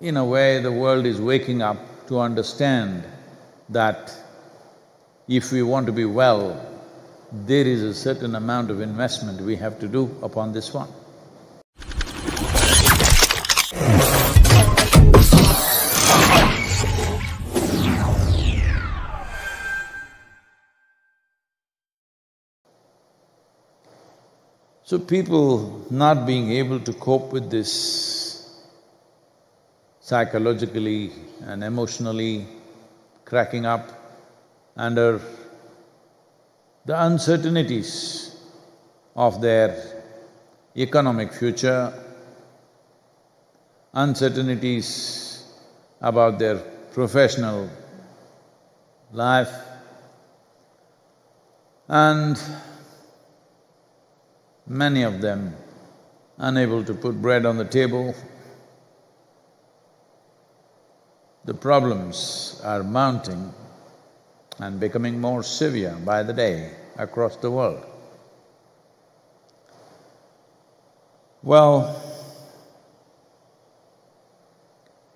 In a way, the world is waking up to understand that if we want to be well, there is a certain amount of investment we have to do upon this one. So people not being able to cope with this psychologically and emotionally, cracking up under the uncertainties of their economic future, uncertainties about their professional life, and many of them unable to put bread on the table. The problems are mounting and becoming more severe by the day across the world. Well,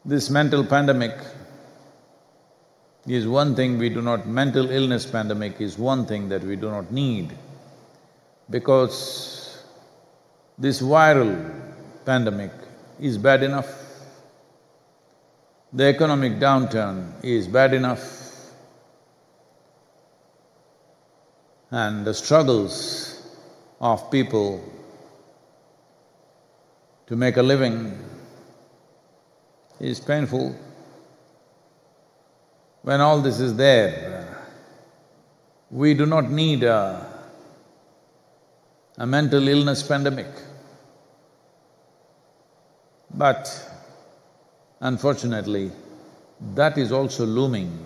this mental pandemic is one thing we do not… mental illness pandemic is one thing that we do not need because this viral pandemic is bad enough. The economic downturn is bad enough. And the struggles of people to make a living is painful. When all this is there, we do not need a, a mental illness pandemic. But unfortunately, that is also looming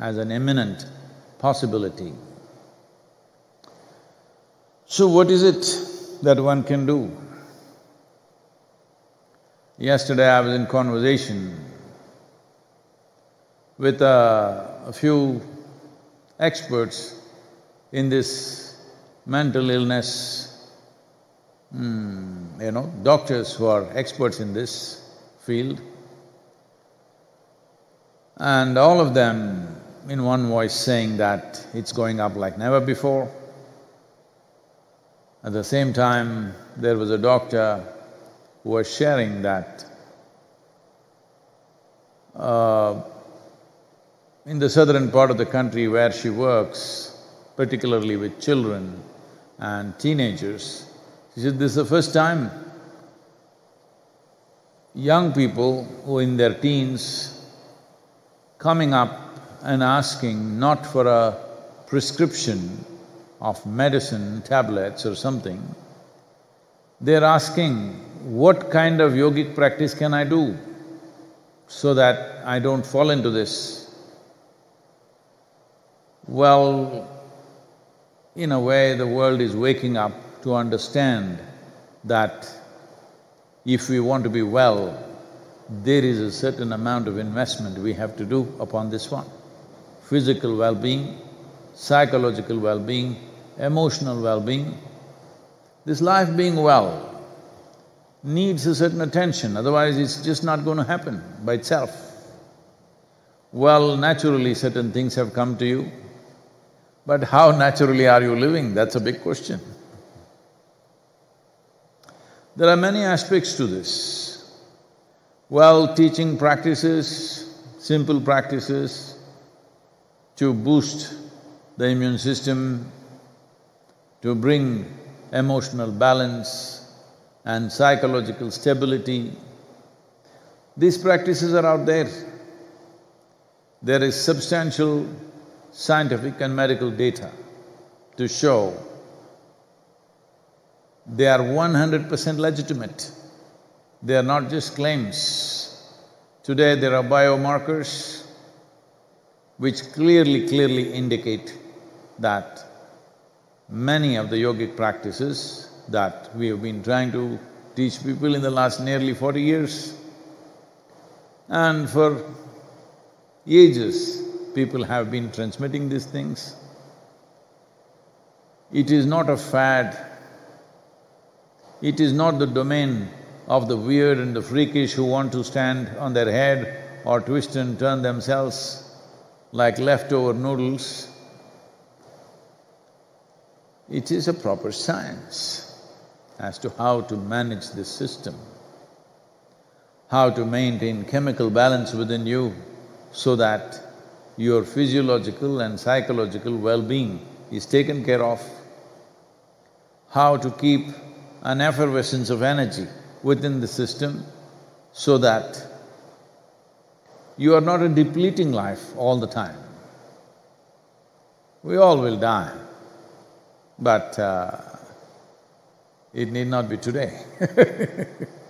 as an imminent possibility. So what is it that one can do? Yesterday I was in conversation with a, a few experts in this mental illness mm, you know, doctors who are experts in this field. And all of them in one voice saying that it's going up like never before. At the same time, there was a doctor who was sharing that uh, in the southern part of the country where she works, particularly with children and teenagers, she said, this is the first time young people who in their teens coming up and asking not for a prescription of medicine, tablets or something, they're asking, what kind of yogic practice can I do so that I don't fall into this? Well, in a way, the world is waking up to understand that if we want to be well, there is a certain amount of investment we have to do upon this one. Physical well-being, psychological well-being, emotional well-being. This life being well needs a certain attention, otherwise it's just not going to happen by itself. Well, naturally certain things have come to you, but how naturally are you living, that's a big question. There are many aspects to this. Well, teaching practices, simple practices to boost the immune system, to bring emotional balance and psychological stability. These practices are out there. There is substantial scientific and medical data to show they are one hundred percent legitimate. They are not just claims. Today there are biomarkers which clearly, clearly indicate that many of the yogic practices that we have been trying to teach people in the last nearly forty years, and for ages, people have been transmitting these things. It is not a fad it is not the domain of the weird and the freakish who want to stand on their head or twist and turn themselves like leftover noodles. It is a proper science as to how to manage this system, how to maintain chemical balance within you so that your physiological and psychological well-being is taken care of, how to keep an effervescence of energy within the system so that you are not a depleting life all the time. We all will die, but uh, it need not be today